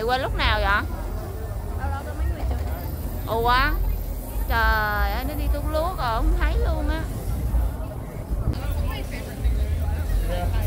về quê lúc nào vậy? Ồ quá Trời ơi nó đi tuôn lúa rồi không thấy luôn á. Dạ.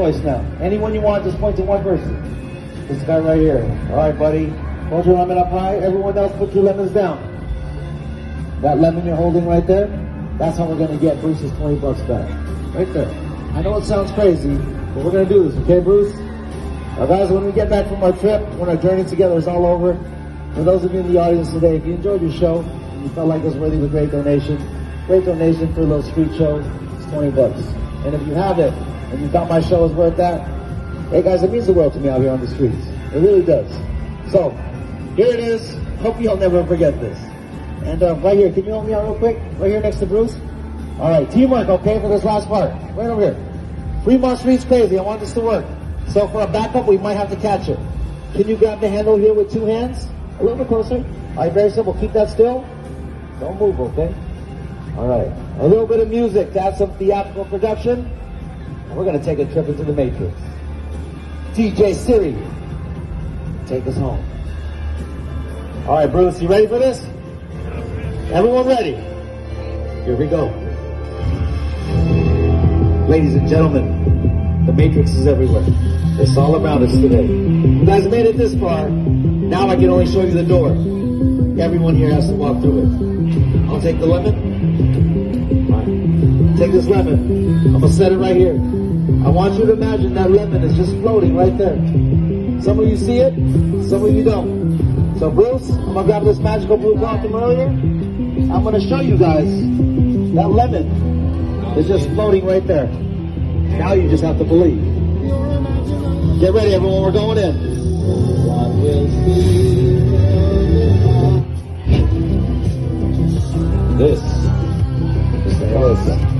Choice now. Anyone you want, just point to one person. This guy right here. All right, buddy. Hold your lemon up high. Everyone else, put your lemons down. That lemon you're holding right there, that's how we're going to get Bruce's 20 bucks back. Right there. I know it sounds crazy, but we're going to do this, okay, Bruce? Now, guys, when we get back from our trip, when our journey together is all over, for those of you in the audience today, if you enjoyed your show, you felt like it was worthy of a great donation, great donation for those street shows, it's 20 bucks. And if you have it, and you thought my show was worth that, hey guys, it means the world to me out here on the streets. It really does. So, here it is. Hope y'all never forget this. And uh, right here, can you help me out real quick? Right here next to Bruce? All right, teamwork, okay, for this last part. Right over here. Fremont Street's crazy. I want this to work. So for a backup, we might have to catch it. Can you grab the handle here with two hands? A little bit closer. All right, very simple. Keep that still. Don't move, okay? All right. A little bit of music to add some theatrical production. And we're going to take a trip into the Matrix. DJ Siri, take us home. All right, Bruce, you ready for this? Everyone ready? Here we go. Ladies and gentlemen, the Matrix is everywhere. It's all around us today. You guys made it this far. Now I can only show you the door. Everyone here has to walk through it. I'll take the lemon. Right. Take this lemon. I'm gonna set it right here. I want you to imagine that lemon is just floating right there. Some of you see it, some of you don't. So Bruce, I'm gonna grab this magical blue cloth from earlier. I'm gonna show you guys that lemon is just floating right there. Now you just have to believe. Get ready everyone, we're going in. This is the.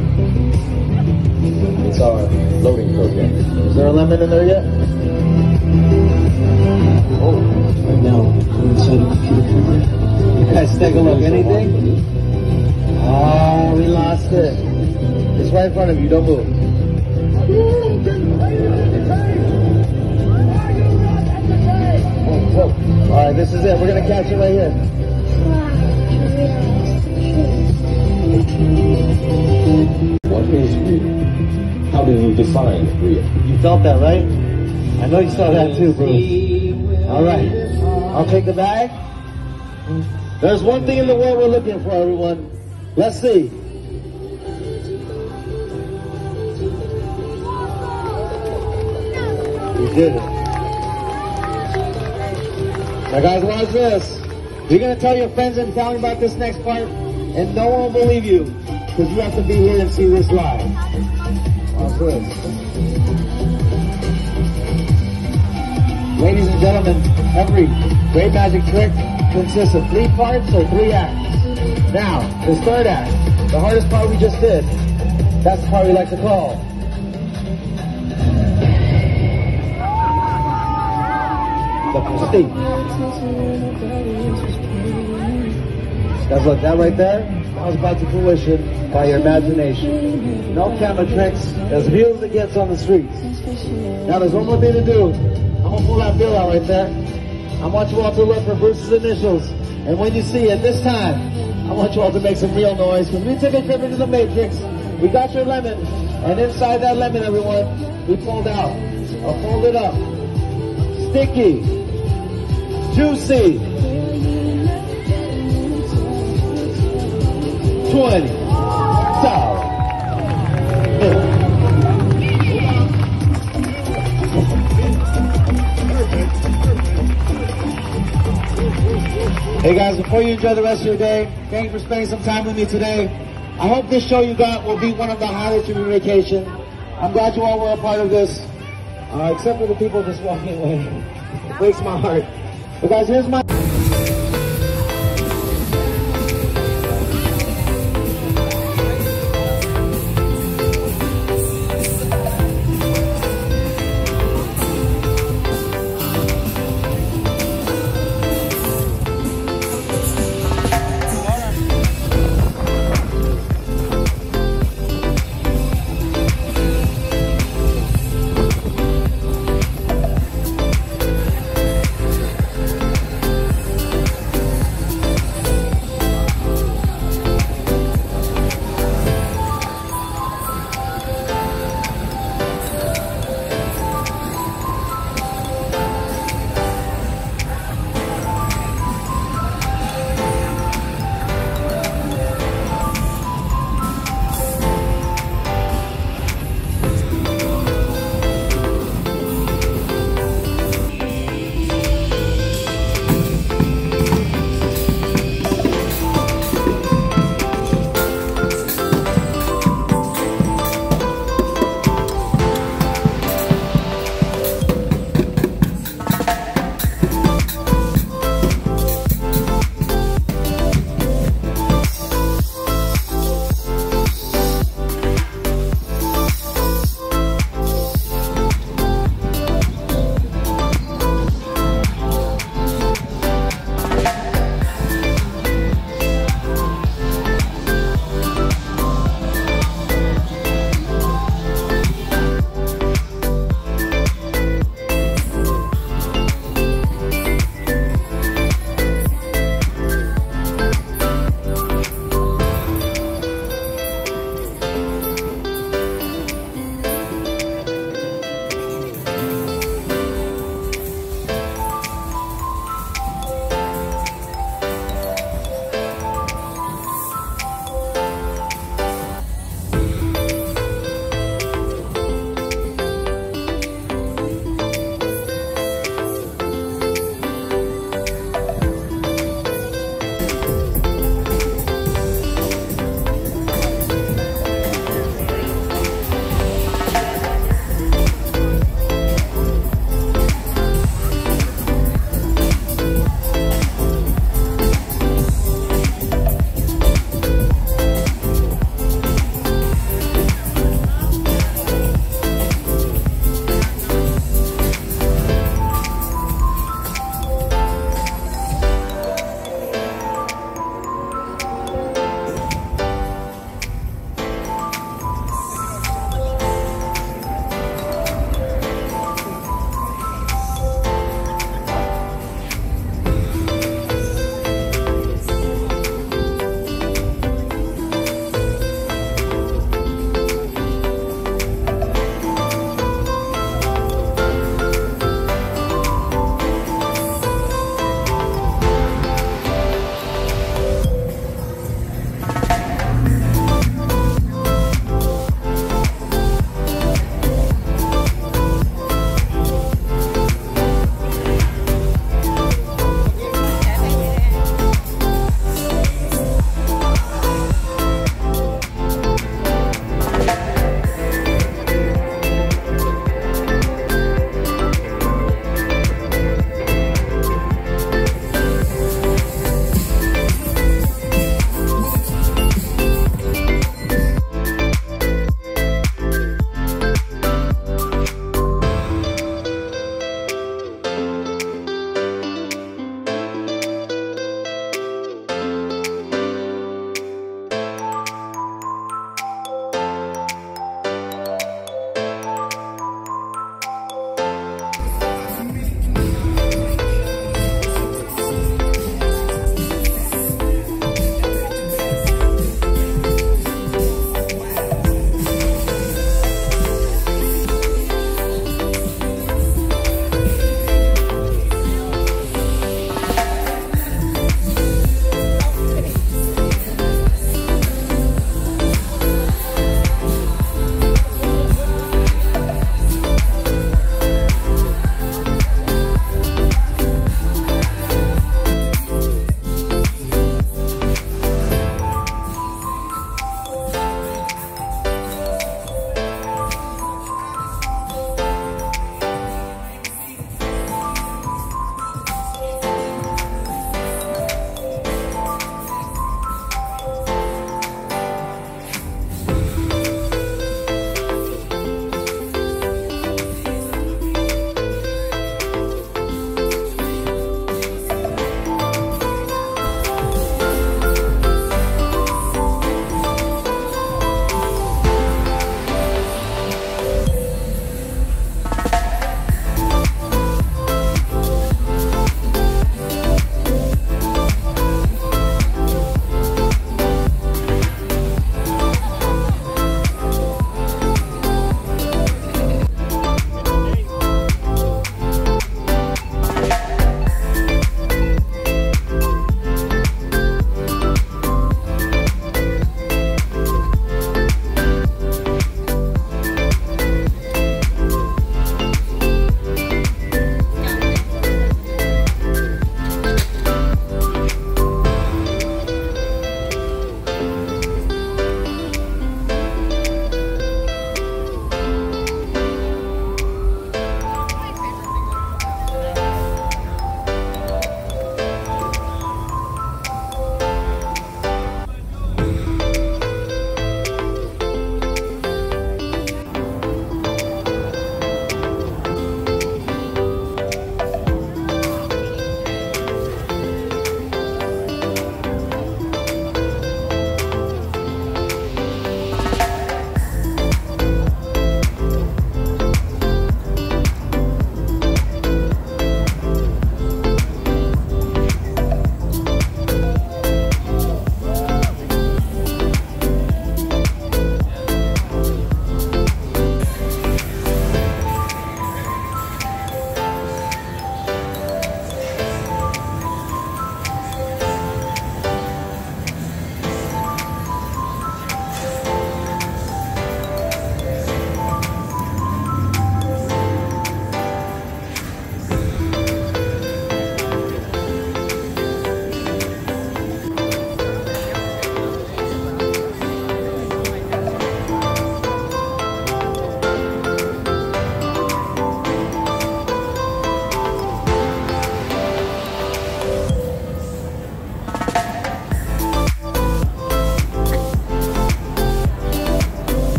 It's our loading program. Is there a lemon in there yet? Oh, right now, I'm inside a computer camera. You guys take a look. Anything? Oh, we lost it. It's right in front of you. Don't move. Oh. All right, this is it. We're gonna catch it right here. What is real? How do you define real? You felt that, right? I know you saw that too, Bruce. All right. I'll take the bag. There's one thing in the world we're looking for, everyone. Let's see. You did it. Now, guys, watch this. You're going to tell your friends and family about this next part, and no one will believe you because you have to be here and see this live. This. Ladies and gentlemen, every great magic trick consists of three parts or three acts. Now, this third act, the hardest part we just did, that's the part we like to call the prestige. Guys, look, that right there, was brought to fruition by your imagination. No camera tricks, as real as it gets on the streets. Now there's one more thing to do. I'm gonna pull that bill out right there. I want you all to look for Bruce's initials. And when you see it this time, I want you all to make some real noise because we took a trip into the Matrix. We got your lemon. And inside that lemon, everyone, we pulled out a folded up, sticky, juicy, 20 dollar. Hey guys, before you enjoy the rest of your day, thank you for spending some time with me today. I hope this show you got will be one of the highlights of your vacation. I'm glad you all were a part of this, uh, except for the people just walking away. It breaks my heart. But guys, here's my